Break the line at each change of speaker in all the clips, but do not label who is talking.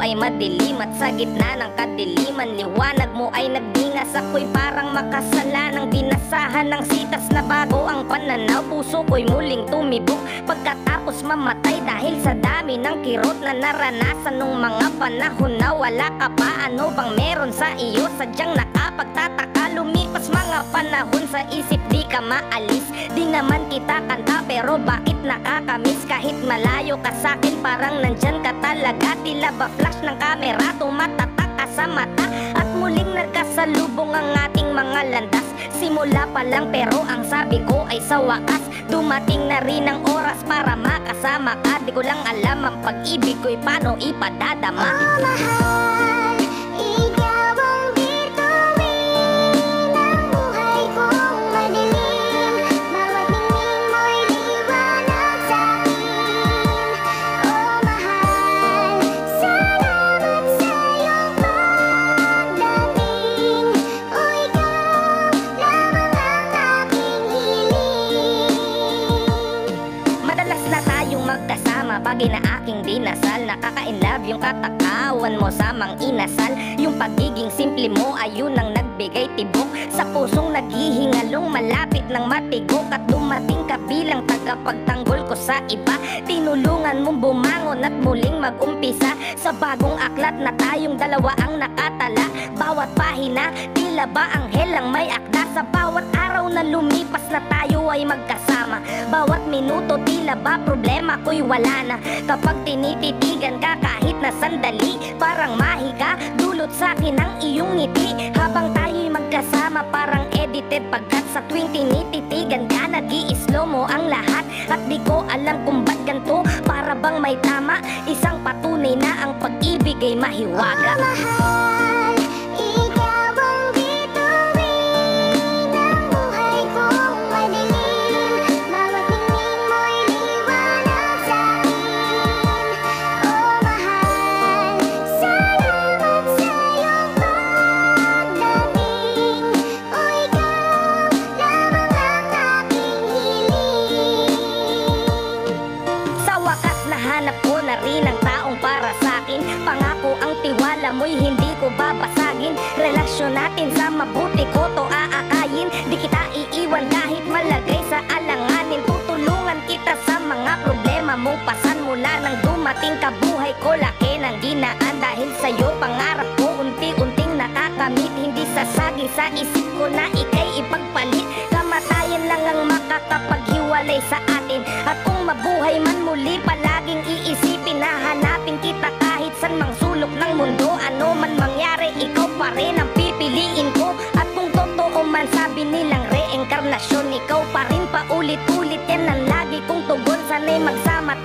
ay madilim At sa gitna ng kadiliman Liwanag mo ay nagdingas. Ako'y parang makasala ng dinasahan ng sitas na bago ang pananaw. Puso ko'y muling tumibok Pagkatapos mamatay dahil sa dami ng kirot na naranasan Nung mga panahon na wala ka pa. Ano bang meron sa iyo? Sadyang nakapagtataka panahon sa isip di ka maalis. Di naman kita kanta pero bakit nakakamiss? Kahit malayo ka sa'kin parang nandyan ka talaga. Tila ba flash ng kamera tumatatak ka sa mata? At muling nagkasalubong ang ating mga landas. Simula pa lang pero ang sabi ko ay sa wakas. Dumating na rin ang oras para makasama ka. Di ko lang alam ang pag-ibig ko'y paano ipadadama.
Oh mahal,
simple mo ayun ang nagbigay tibok. Sa pusong naghihingalong malapit ng matigok At dumating ka bilang tagapagtanggol ko sa iba. Tinulungan mong bumangon at muling mag-umpisa. Sa bagong aklat na tayong dalawa ang nakatala. Bawat pahina tila ba anghel ang may akda na lumipas na tayo ay magkasama. Bawat minuto tila ba problema ko'y wala na? Kapag tinititigan ka kahit na sandali Parang mahika dulot sa akin ang iyong ngiti. Habang tayo'y magkasama parang edited Pagkat sa tuwing tinititigan ka nag slow mo ang lahat. At di ko alam kung ba't ganito Para bang may tama? Isang patunay na ang pag-ibig ay mahiwaga.
Mahal,
tiwala mo'y hindi ko babasagin. Relasyon natin sa mabuti ko to aakayin Di kita iiwan kahit malagay sa alanganin. Tutulungan kita sa mga problema mo. Pasan mula nang dumating ka buhay ko Laki ng ginaan dahil sa'yo pangarap ko Unti-unting nakakamit. Hindi sasagi sa isip ko na ikay ipagpalit. Kamatayan lang ang makakapaghiwalay sa atin. At kung mabuhay man muli palaging iisipin na san mang sulok ng mundo Ano man mangyari ikaw pa rin ang pipiliin ko. At kung totoo man sabi nilang reinkarnasyon Ikaw pa rin paulit-ulit yan ang lagi kong tugon. Sana'y magsama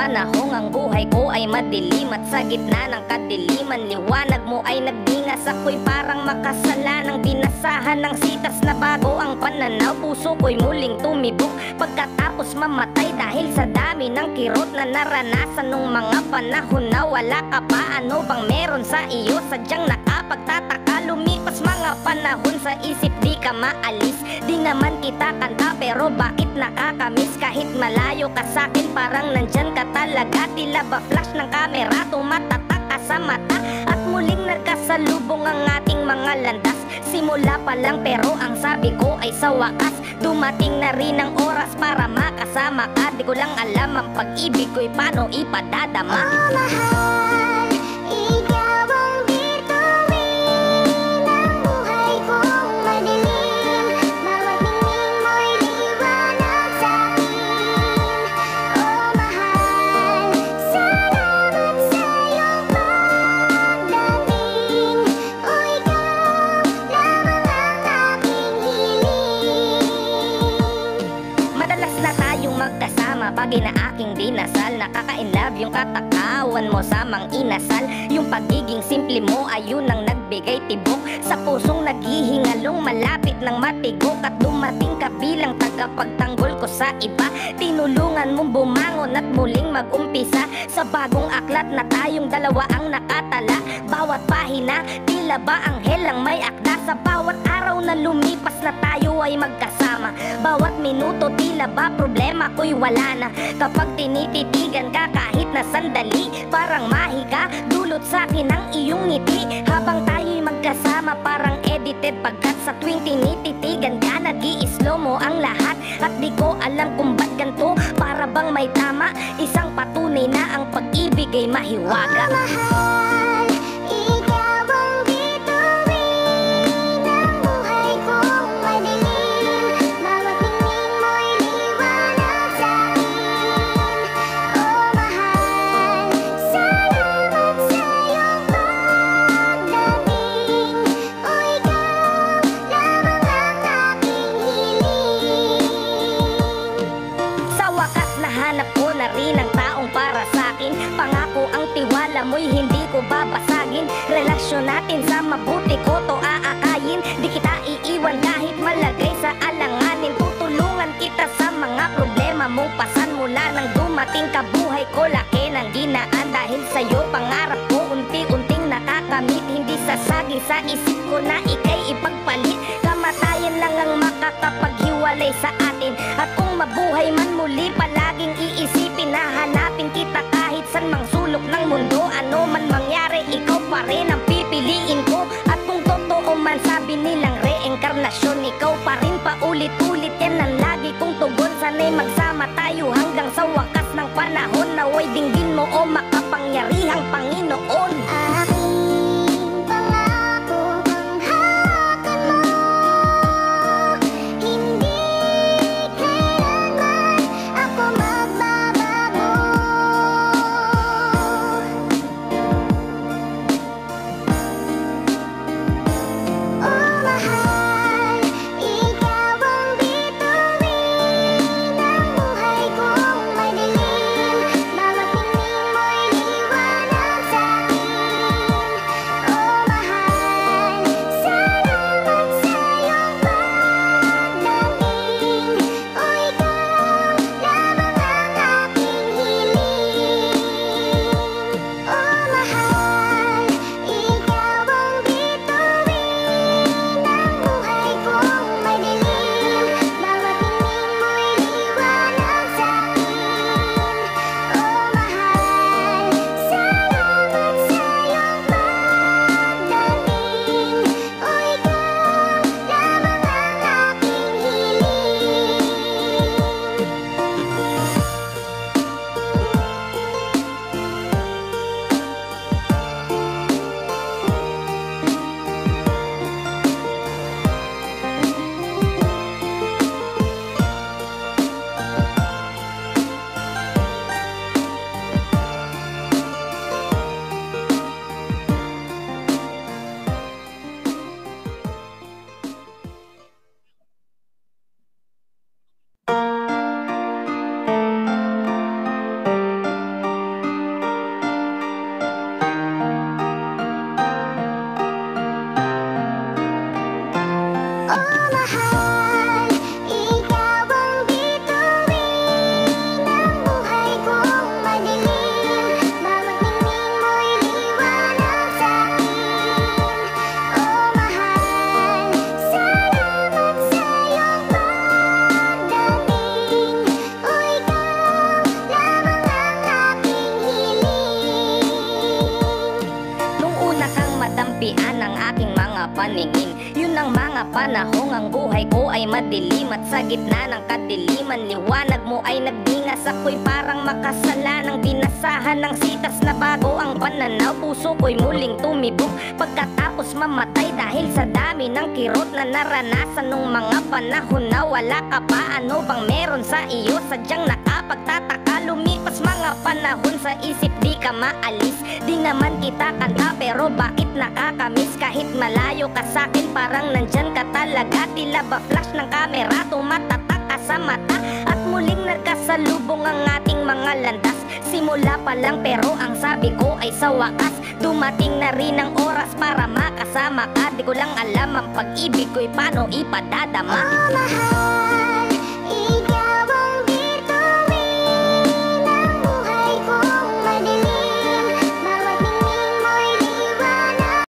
panahong ang buhay ko ay madilim At sa gitna ng kadiliman liwanag mo ay nagdingas Ako'y parang makasala ng binasahan ng sitas na bago ang pananaw. Puso ko'y muling tumibok pagkatapos mamatay Dahil sa dami ng kirot na naranasan nung mga panahon na wala ka pa. Ano bang meron sa iyo? Sadyang nakapagtataka Lumipas mga panahon sa isip di ka maalis. Di naman kita kanta pero bakit nakakamiss? Kahit malayo ka sa'kin parang nandyan ka talaga. Tila ba flash ng kamera tumatatak ka sa mata? At muling nagkasalubong ang ating mga landas. Simula pa lang pero ang sabi ko ay sa wakas. Dumating na rin ang oras para makasama ka. Di ko lang alam ang pag-ibig ko'y paano ipadadama.
Oh mahal,
mo sa inasal Yung pagiging simple mo ayun ang nagbigay tibok Sa pusong naghihingalong malapit ng matigok At dumating ka bilang tagapagtanggol ko sa iba. Tinulungan mong bumangon at muling mag-umpisa. Sa bagong aklat na tayong dalawa ang nakatala. Bawat pahina tila ba anghel ang may akda Sa bawat araw na lumipas na tayo ay magkasama. Bawat minuto tila ba problema ko'y wala na? Kapag tinititigan ka kahit na sandali Parang mahiga. Dulot sa akin ang iyong ngiti Habang tayo'y magkasama parang edited Pagkat sa tuwing tinititigan ka nag mo ang lahat. At di ko alam kung ba't ganito Para bang may tama Isang patunay na ang pag-ibig ay mahiwaga
mahal,
ko babasagin. Relasyon natin sa mabuti ko to aakayin. Di kita iiwan kahit malagay sa alanganin. Tutulungan kita sa mga problema mong pasan mula nang dumating ka buhay ko Laki ng ginaan dahil sa'yo pangarap ko unti-unting nakakamit. Hindi sasagi sa isip ko na ikay ipagpalit. Kamatayan lang ang makakapaghiwalay sa atin. At kung mabuhay man muli palaging iisipin na hanapin kita mundo Ano man mangyari ikaw pa rin ang pipiliin ko. At kung totoo man sabi nilang reinkarnasyon Ikaw pa rin paulit-ulit yan ang lagi kong tugon. Sana'y magsama tayo hanggang sa wakas ng panahon Naway dinggin mo o makapangyarihang Panginoon.
Aking
ay madilim At sa gitna ng kadiliman Liwanag mo ay nagdingas Ako'y parang makasala ng binasahan ng sitas na bago ang pananaw. Puso ko'y muling tumibok Pagkatapos mamatay dahil sa dami ng kirot na naranasan Nung mga panahon na wala ka pa. Ano bang meron sa iyo? Sadyang nakapagtataka Mga panahon sa isip di ka maalis. Di naman kita kanta pero bakit nakakamiss? Kahit malayo ka sa'kin parang nandyan ka talaga. Tila ba flash ng kamera tumatatak ka sa mata? At muling nagkasalubong ang ating mga landas. Simula pa lang pero ang sabi ko ay sa wakas. Dumating na rin ang oras para makasama ka. Di ko lang alam ang pag-ibig ko'y paano ipadadama.
Oh mahal